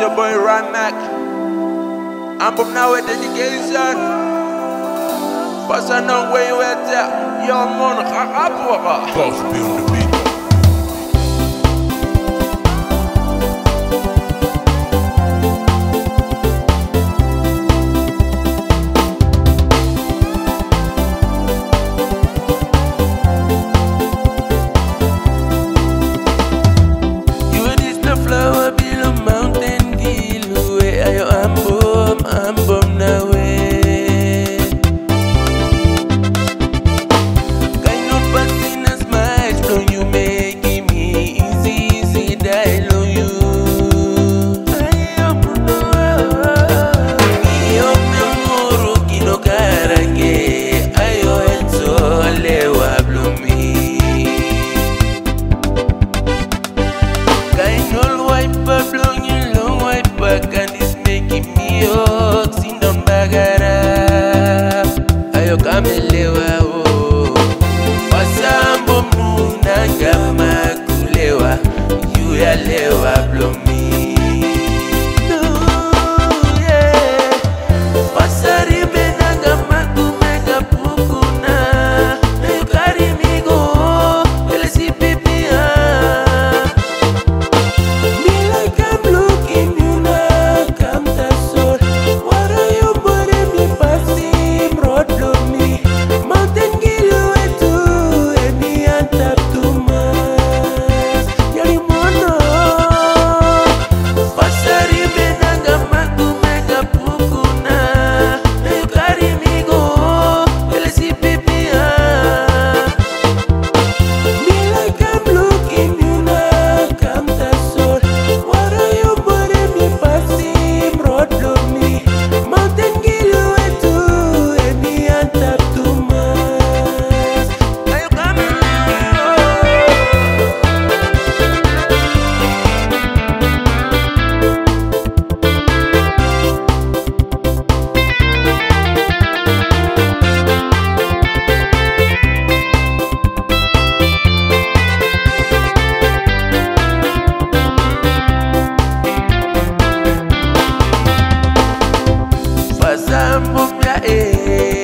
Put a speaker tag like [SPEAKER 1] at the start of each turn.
[SPEAKER 1] your boy. I'm from now with dedication. Pass on where you at there. Yo, man,
[SPEAKER 2] Close to the. diablo Ei.